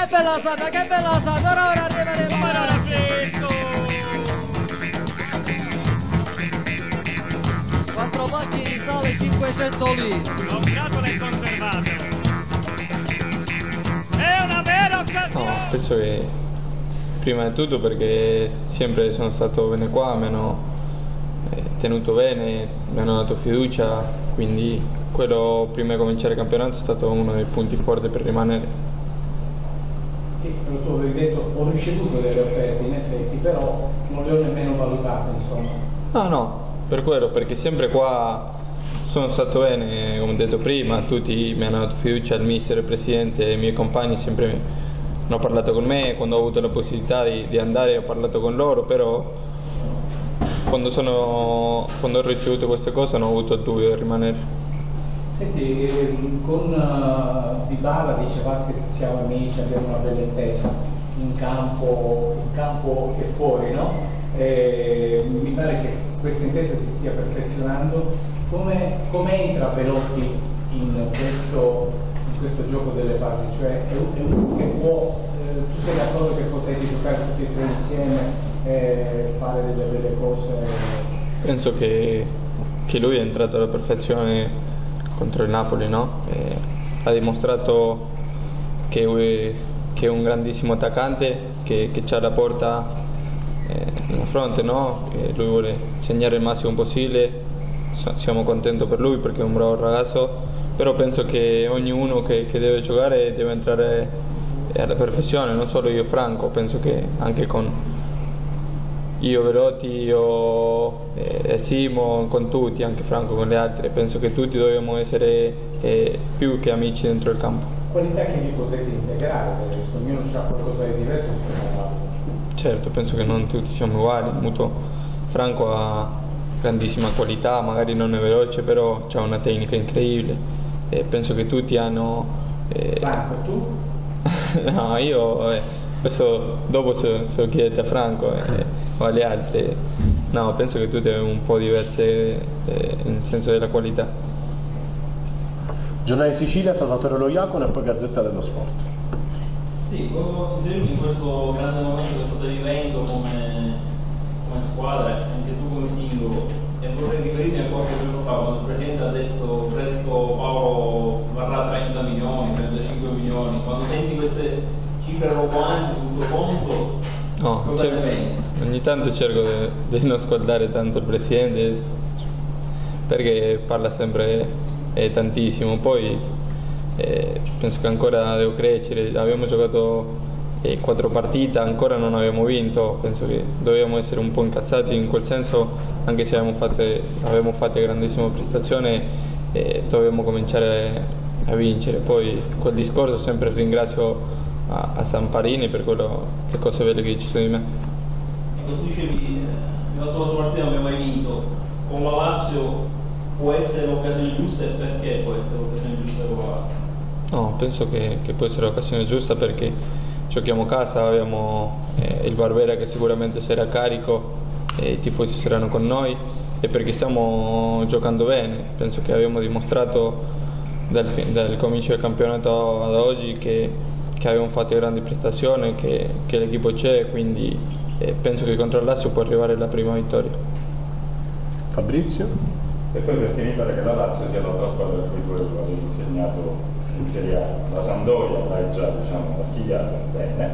che bella Santa, che bella Santa, ora ora arriveremo. Ma non ha visto! Quattro pacchi di sale 500 litri. Lo scatolo è conservato. È una vera No, occasione! penso che prima di tutto perché sempre sono stato bene qua, mi hanno eh, tenuto bene, mi hanno dato fiducia, quindi quello prima di cominciare il campionato è stato uno dei punti forti per rimanere. Avevi detto ho ricevuto delle offerte in effetti, però non le ho nemmeno valutate, insomma. No, no, per quello, perché sempre qua sono stato bene, come ho detto prima, tutti mi hanno dato fiducia, il mister, il presidente i miei compagni sempre hanno parlato con me, quando ho avuto la possibilità di, di andare ho parlato con loro, però quando, sono, quando ho ricevuto queste cose non ho avuto il dubbio di rimanere. Senti, ehm, con uh, Dybala dice Vasquez siamo amici, abbiamo una bella intesa in campo, in campo e fuori, no? E mi pare che questa intesa si stia perfezionando. Come, come entra Belotti in questo, in questo gioco delle parti? Cioè è, è uno che può, eh, tu sei d'accordo che potete giocare tutti e tre insieme e fare delle belle cose? Penso che, che lui è entrato alla perfezione contro il Napoli, no? Ha dimostrato che, è- che è un grandissimo attaccante, che, che ha la porta eh, in fronte, no? Lui vuole segnare il massimo possibile, siamo contenti per lui perché è un bravo ragazzo, però penso che ognuno che, che deve giocare deve entrare alla perfezione, non solo io Franco, penso che anche con io Velotti, io eh, Simo, con tutti, anche Franco con le altre, penso che tutti dobbiamo essere eh, più che amici dentro il campo. Qualità che vi potete integrare, perché ognuno ha qualcosa di diverso. Certo, penso che non tutti siamo uguali, Muto Franco ha grandissima qualità, magari non è veloce, però ha una tecnica incredibile e penso che tutti hanno... eh, Franco, tu? no, io eh, questo dopo se, se lo chiedete a Franco eh, o alle altre, no, penso che tutte un po' diverse eh, nel senso della qualità. Giornale di Sicilia, Salvatore Loiacono e poi Gazzetta dello Sport. Sì, come inserirmi in questo grande momento che state vivendo come, come squadra, anche tu come singolo, e vorrei riferirmi a qualche giorno fa quando il Presidente ha detto presto Paolo varrà 30 milioni, 35 milioni, quando senti queste cifre roboanti sul tuo conto, No, cosa ne pensi? Ogni tanto cerco di, non ascoltare tanto il Presidente perché parla sempre eh, tantissimo, poi eh, penso che ancora devo crescere, abbiamo giocato eh, quattro partite, ancora non abbiamo vinto, penso che dobbiamo essere un po' incazzati in quel senso, anche se abbiamo fatto, fatto prestazioni, eh, dobbiamo cominciare a vincere. Poi quel discorso sempre ringrazio a, a Samparini per quello, le cose belle che dice su di me. Dicevi, eh, abbiamo fatto la partita, non abbiamo mai vinto, con la Lazio può essere l'occasione giusta e perché può essere l'occasione giusta con la Lazio? No, penso che, che può essere l'occasione giusta perché giochiamo a casa, abbiamo eh, il Barbera che sicuramente sarà carico, e i tifosi saranno con noi e perché stiamo giocando bene. Penso che abbiamo dimostrato dal, dal comincio del campionato ad oggi che, che abbiamo fatto grandi prestazioni, che, che l'equipo c'è, quindi eh, penso che contro il Lazio può arrivare la prima vittoria. Fabrizio? E poi perché mi pare che la Lazio sia l'altra squadra a cui tu avevi insegnato in Serie A. La Sampdoria l'hai già diciamo, archiviata bene,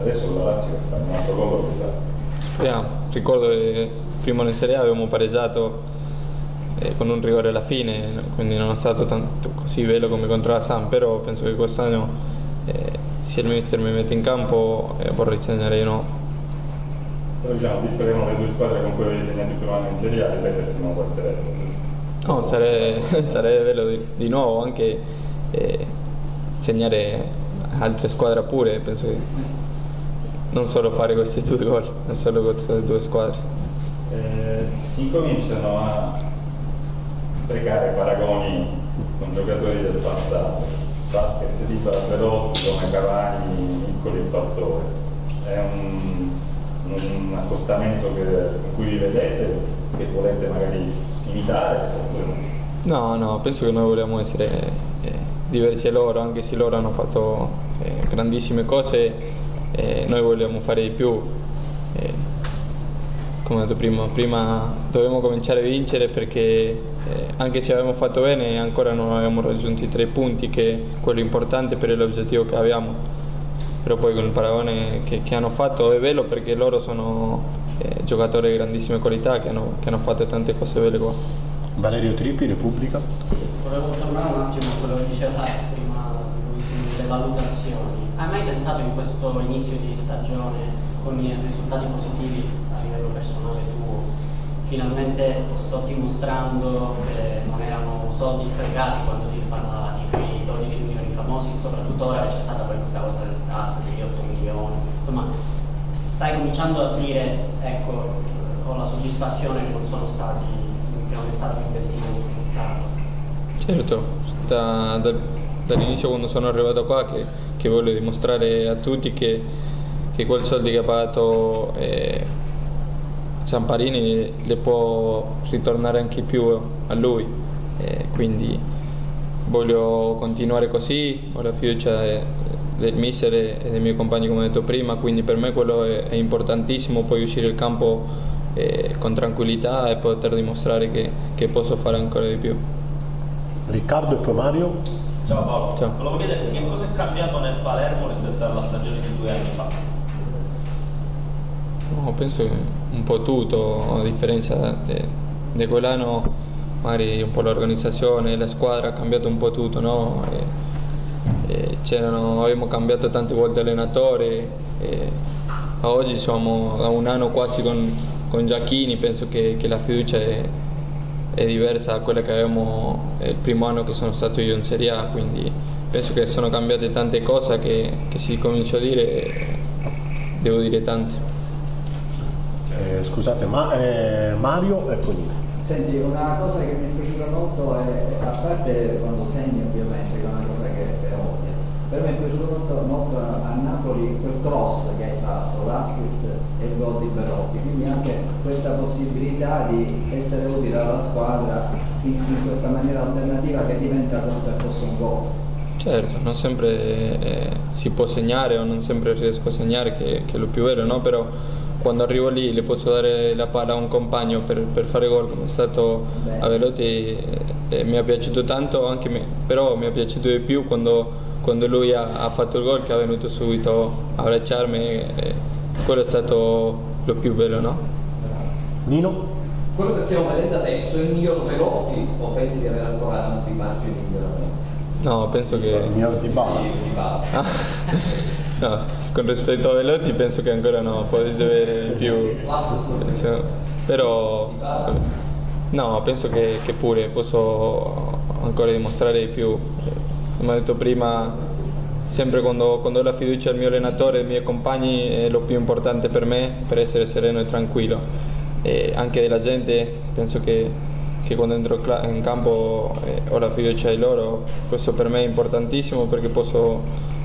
adesso con la Lazio che fa un altro gol Speriamo. Ricordo che prima in Serie A avevamo pareggiato eh, con un rigore alla fine, quindi non è stato tanto così bello come contro la Sam, però penso che quest'anno eh, se il mister mi mette in campo eh, vorrei segnare di nuovo. Però diciamo, visto che erano le due squadre con cui avevi segnato il primo anno in Serie A, ripetersi non basterebbe. No, sarebbe, sarebbe bello di, di nuovo anche eh, segnare altre squadre pure, penso che non solo fare questi due gol, non solo queste due squadre. Eh, si cominciano a sprecare paragoni con giocatori del passato. Vasquez, Dybala, Belotti, come Cavani, Piccoli e Pastore. È un, un accostamento che, con cui vi vedete, che volete magari imitare no? No, penso che noi vogliamo essere eh, diversi a loro, anche se loro hanno fatto eh, grandissime cose, eh, noi vogliamo fare di più. Eh, come ho detto prima, prima dovevamo cominciare a vincere perché eh, anche se avevamo fatto bene ancora non abbiamo raggiunto i tre punti che è quello importante per l'obiettivo che abbiamo. Però poi con il paragone che, che hanno fatto è bello perché loro sono eh, giocatori di grandissime qualità che hanno, che hanno fatto tante cose belle qua. Valerio Trippi, Repubblica. Sì, volevo tornare un attimo a quello che diceva prima lui sulle valutazioni. Hai mai pensato in questo inizio di stagione con i risultati positivi a livello personale tuo? Finalmente sto dimostrando che non erano soldi sprecati quando si parlava di quei 12 milioni famosi, soprattutto ora che c'è stata poi questa cosa del tasso degli 8 milioni. Insomma, stai cominciando a dire, ecco, ho la soddisfazione che non sono stati, che non è stato un investimento buttato. Certo, da- da- dall'inizio quando sono arrivato qua che, che voglio dimostrare a tutti che, che quel soldi che ha pagato eh, Zamparini le può ritornare anche più a lui, Eh, quindi voglio continuare così, ho la fiducia del mister e dei miei compagni come ho detto prima, quindi per me quello è, è importantissimo, poi uscire il campo eh, con tranquillità e poter dimostrare che, che posso fare ancora di più. Riccardo e poi Mario. Ciao Paolo, Ciao. volevo chiederti che cosa è cambiato nel Palermo rispetto alla stagione di due anni fa? No, penso che un po' tutto, a differenza di quell'anno magari un po' l'organizzazione, la squadra ha cambiato un po' tutto, no? E- c'erano- abbiamo cambiato tante volte allenatore e a oggi siamo da un anno quasi con, con Giacchini, penso che, che la fiducia è, è diversa da quella che avevamo il primo anno che sono stato io in Serie A, quindi penso che sono cambiate tante cose che, che si comincia a dire, devo dire tante. Eh, scusate, ma, eh, Mario e poi. Senti, una cosa che mi è piaciuta molto è, a parte quando segni ovviamente, che è una cosa per me è piaciuto molto, molto a, Napoli quel cross che hai fatto, l'assist e il gol di Berotti, quindi anche questa possibilità di essere utile alla squadra in, in questa maniera alternativa che diventa come se fosse un gol. Certo, non sempre eh, si può segnare o non sempre riesco a segnare, che, che è lo più vero, no? Però quando arrivo lì le posso dare la palla a un compagno per, per fare gol, come è stato a Velotti, eh, mi è piaciuto tanto, anche me, però mi è piaciuto di più quando, quando lui ha, ha fatto il gol, che è venuto subito a abbracciarmi, quello è stato lo più bello, no? Nino? Quello che stiamo vedendo adesso è il miglior Perotti o pensi di avere ancora tanti margini di miglioramento? No, penso che... Il miglior di Bala. Di. Ah, no, con rispetto a Velotti penso che ancora no, potete avere più. penso- però no, penso che, che pure posso ancora dimostrare di più. Come ho detto prima, sempre quando, quando ho la fiducia del mio allenatore e dei miei compagni è lo più importante per me per essere sereno e tranquillo. E anche della gente, penso che, che quando entro in campo eh, ho la fiducia di loro, questo per me è importantissimo perché posso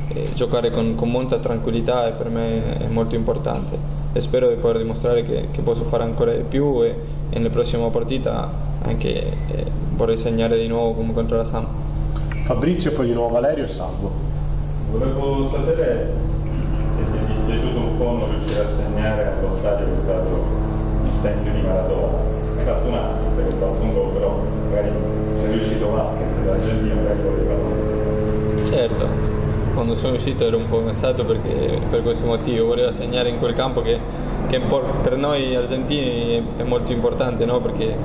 eh, giocare con, con molta tranquillità e per me è molto importante. E spero di poter dimostrare che, che posso fare ancora di più e, e nella prossima partita anche eh, vorrei segnare di nuovo come contro la Sam. Fabrizio e poi di nuovo Valerio e Salvo. Volevo sapere se ti è dispiaciuto un po' non riuscire a segnare allo stadio che è stato il tempio di Maradona. Hai fatto un assist che ha fatto un gol, però magari c'è riuscito Vasquez dall'Argentina, magari volevi farlo. Certo, quando sono uscito ero un po' pensato perché per questo motivo, volevo segnare in quel campo che, che per noi argentini è, è molto importante, no? perché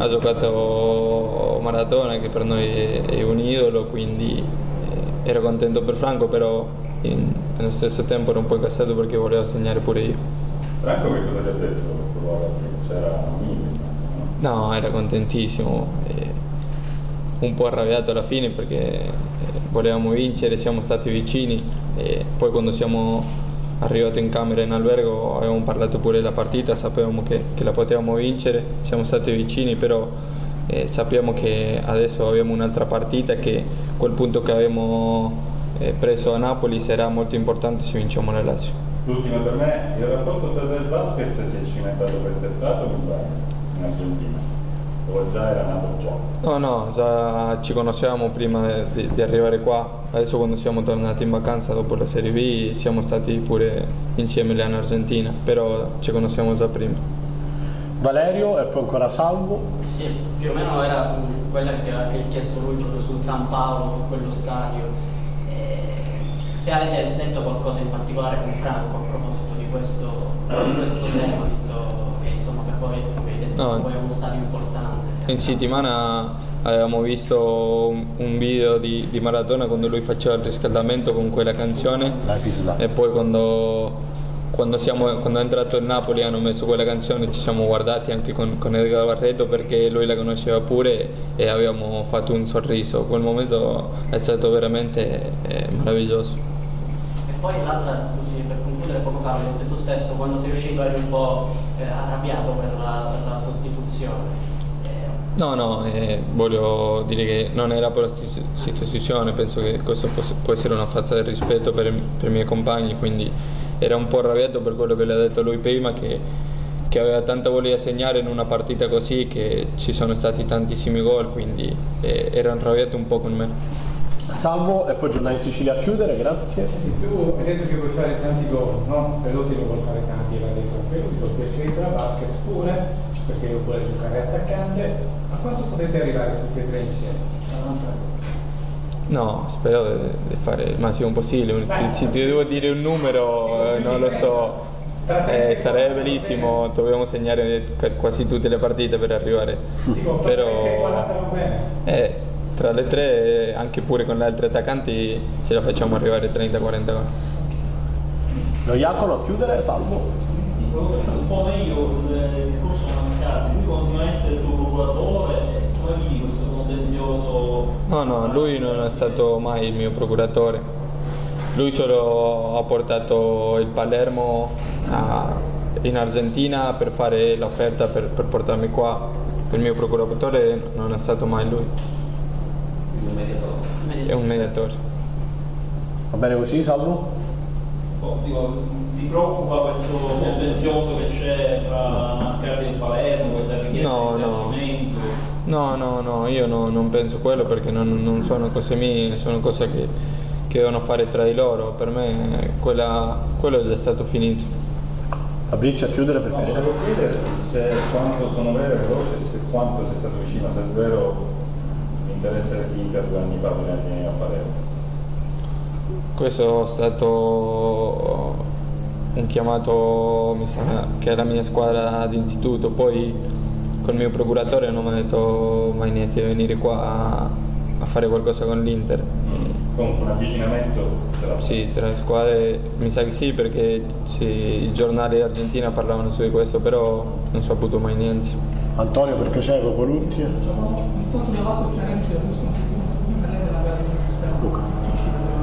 ha giocato Maradona che per noi è, è un idolo, quindi eh, ero contento per Franco, però in- nello stesso tempo ero un po' incazzato perché volevo segnare pure io. Franco che cosa ti ha detto? C'era mille, no? No, era contentissimo, un po' arrabbiato alla fine perché eh, volevamo vincere, siamo stati vicini e poi quando siamo arrivati in camera in albergo avevamo parlato pure della partita, sapevamo che, che la potevamo vincere, siamo stati vicini però eh, sappiamo che adesso abbiamo un'altra partita che quel punto che abbiamo eh, preso a Napoli sarà molto importante se vinciamo la Lazio. L'ultima per me, il rapporto tra e Vasquez si è cimentato quest'estate o mi sbaglio? In Argentina? O già era nato qua? No, no, già ci conoscevamo prima di, di arrivare qua. Adesso quando siamo tornati in vacanza dopo la Serie B siamo stati pure insieme là in Argentina, però ci conosciamo già prima. Valerio e poi ancora Salvo. Sì, più o meno era quella che aveva chiesto lui proprio sul San Paolo, su quello stadio. Eh, se avete detto qualcosa in particolare con Franco a proposito di questo, di questo tema, visto che insomma voi, per voi è uno stadio importante. In settimana avevamo visto un, video di, di Maradona quando lui faceva il riscaldamento con quella canzone Life is life. e poi quando, quando, siamo, quando è entrato il Napoli hanno messo quella canzone ci siamo guardati anche con, con Edgar Barreto perché lui la conosceva pure e abbiamo fatto un sorriso. Quel momento è stato veramente eh, meraviglioso. E poi l'altra, così per concludere poco fa, l'hai detto tu stesso, quando sei uscito eri un po' eh, arrabbiato per la, per la sostituzione. No, no, eh, voglio dire che non era per la sostituzione, penso che questo può essere una falsa del rispetto per, per i miei compagni, quindi era un po' arrabbiato per quello che le ha detto lui prima, che, che aveva tanta voglia di segnare in una partita così, che ci sono stati tantissimi gol, quindi eh, era arrabbiato un po' con me. Salvo e poi giornale in Sicilia a chiudere, grazie. Senti, tu hai detto che vuoi fare tanti gol, no? Pelotti non vuole fare tanti, l'ha detto anche lui, doppia centra, Vasquez pure, perché lo vuole giocare attaccante. A quanto potete arrivare tutti e tre insieme? 90 No, spero di fare il massimo possibile, ti devo dire un numero, eh, non lo so. Eh, sarebbe bellissimo, dobbiamo segnare quasi tutte le partite per arrivare. Però 30 40 va bene. eh, tra le tre, anche pure con le altre attaccanti, ce la facciamo arrivare 30-40 gol. Lo Iacono a chiudere, Salvo. un po' meglio il discorso Mascardi, lui continua a essere il tuo procuratore, come vedi questo contenzioso? No, no, lui non è stato mai il mio procuratore. Lui solo ha portato il Palermo a- in Argentina per fare l'offerta per, per portarmi qua. Il mio procuratore non è stato mai lui, Quindi un mediatore. è un mediatore. Va bene così, Salvo? Dico, ti preoccupa questo contenzioso che c'è tra Mascardi e Palermo, questa richiesta No, di no. No, no, no, io no- non penso quello perché non, non sono cose mie, sono cose che, che devono fare tra di loro. Per me quella- quello è già stato finito. Fabrizio a chiudere per No, piacere. volevo chiedere se quanto sono cose e se quanto sei stato vicino, se è vero l'interesse dell'Inter due anni fa di venire a Palermo. Questo è stato un chiamato mi sa, che è la mia squadra di istituto, poi col mio procuratore non mi ha detto mai niente di venire qua a, a fare qualcosa con l'Inter. Comunque un avvicinamento c'era Sì, tra le squadre mi sa che sì perché sì, i giornali d'Argentina parlavano su di questo, però non ho saputo mai niente. Antonio per piacere, proprio l'ultimo. Il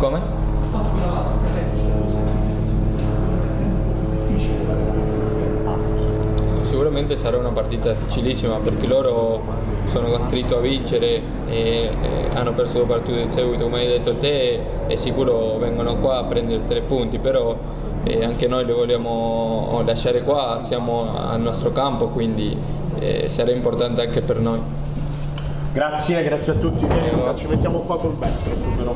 Sicuramente sarà una partita difficilissima perché loro sono costretti a vincere e, e hanno perso due partite di seguito come hai detto te e sicuro vengono qua a prendere tre punti però eh, anche noi li vogliamo lasciare qua, siamo al nostro campo quindi eh, sarà importante anche per noi. Grazie, grazie a tutti. Ci mettiamo qua col backdrop però.